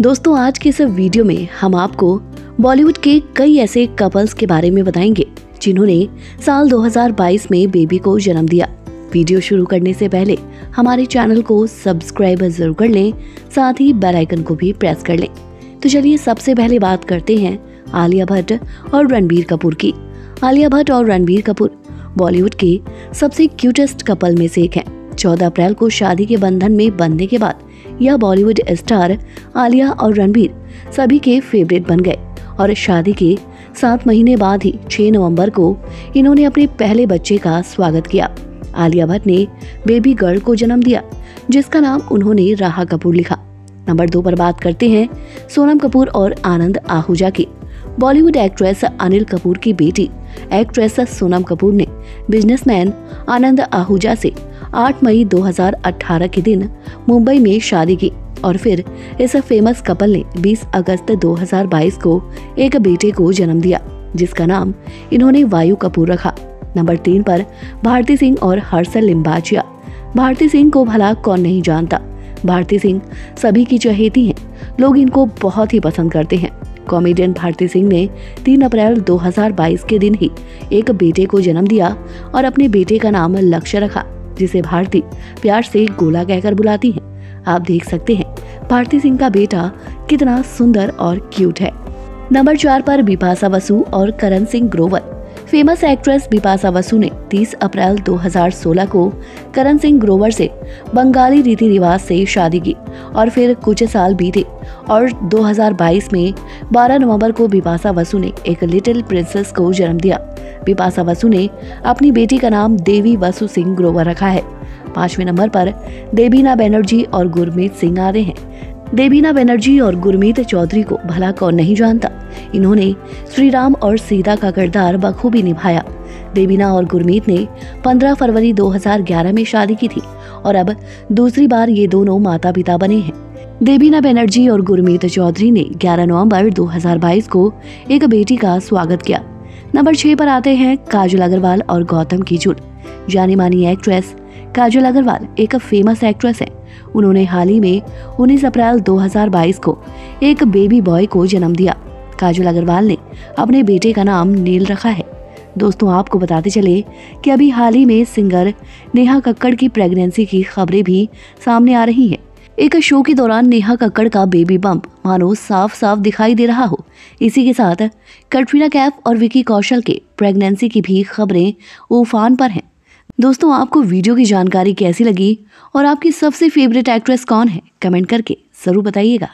दोस्तों, आज के इस वीडियो में हम आपको बॉलीवुड के कई ऐसे कपल्स के बारे में बताएँगे, जिन्होंने साल 2022 में बेबी को जन्म दिया। वीडियो शुरू करने से पहले हमारे चैनल को सब्सक्राइब ज़रूर कर लें, साथ ही बेल आइकन को भी प्रेस कर लें। तो चलिए सबसे पहले बात करते हैं आलिया भट्ट और रणबीर कपूर की। आलिया भट्ट और रणबीर कपूर बॉलीवुड के सबसे क्यूटेस्ट कपल में से एक हैं। 14 अप्रैल को शादी के बंधन में बंधने के बाद यह बॉलीवुड स्टार आलिया और रणबीर सभी के फेवरेट बन गए और शादी के सात महीने बाद ही 6 नवंबर को इन्होंने अपने पहले बच्चे का स्वागत किया। आलिया भट्ट ने बेबी गर्ल को जन्म दिया, जिसका नाम उन्होंने राहा कपूर लिखा। नंबर दो पर बात करते हैं सोनम कपूर और आनंद आहूजा की। बॉलीवुड एक्ट्रेस अनिल कपूर की बेटी एक्ट्रेस सोनम कपूर ने। बिजनेसमैन आनंद आहूजा से 8 मई 2018 के दिन मुंबई में शादी की और फिर इस फ़ेमस कपल ने 20 अगस्त 2022 को एक बेटे को जन्म दिया, जिसका नाम इन्होंने वायु कपूर रखा। नंबर तीन पर भारती सिंह और हर्षल लिम्बाचिया भारती सिंह को भला कौन नहीं जानता। भारती सिंह सभी की चहेती हैं, लोग इनको बहुत ही पसंद करते हैं। कॉमेडियन भारती सिंह ने 3 अप्रैल 2022 के दिन ही एक बेटे को जन्म दिया और अपने बेटे का नाम लक्ष्य रखा, जिसे भारती प्यार से गोला कहकर बुलाती हैं। आप देख सकते हैं भारती सिंह का बेटा कितना सुंदर और क्यूट है। नंबर चार पर बिपाशा बसु और करण सिंह ग्रोवर। फ़ेमस एक्ट्रेस बिपाशा बसु ने 30 अप्रैल 2016 को करण सिंह ग्रोवर से बंगाली रीति रिवाज से शादी की। और फिर कुछ साल बीते और 2022 में 12 नवंबर को बिपाशा बसु ने एक लिटिल प्रिंसेस को जन्म दिया। बिपाशा बसु ने अपनी बेटी का नाम देवी वसु सिंह ग्रोवर रखा है। पाँचवें नंबर पर देबीना बनर्जी और गुरमीत सिंह आ रहे हैं। देबीना बनर्जी और गुरमीत चौधरी को भला कौन नहीं जानता। इन्होंने श्री राम और सीता का किरदार बखूबी निभाया। देबीना और गुरमीत ने 15 फरवरी 2011 में शादी की थी। और अब दूसरी बार ये दोनों माता पिता बने हैं। देबीना बनर्जी और गुरमीत चौधरी ने 11 नवंबर 2022 को एक बेटी का स्वागत किया। नंबर छह पर आते हैं काजल अग्रवाल और गौतम की जुट जानी मानी एक्ट्रेस काजल अग्रवाल एक फ़ेमस एक्ट्रेस है। उन्होंने हाल ही में 19 अप्रैल 2022 को एक बेबी बॉय को जन्म दिया। काजल अग्रवाल ने अपने बेटे का नाम नील रखा है। दोस्तों, आपको बताते चले कि अभी हाल ही में सिंगर नेहा कक्कड़ की प्रेगनेंसी की खबरें भी सामने आ रही हैं। एक शो के दौरान नेहा कक्कड़ का बेबी बम्प मानो साफ़ साफ़ दिखाई दे रहा हो। इसी के साथ कटरीना कैफ और विकी कौशल के प्रेगनेंसी की भी खबरें उफान पर हैं। दोस्तों, आपको वीडियो की जानकारी कैसी लगी और आपकी सबसे फेवरेट एक्ट्रेस कौन है? कमेंट करके ज़रूर बताइएगा।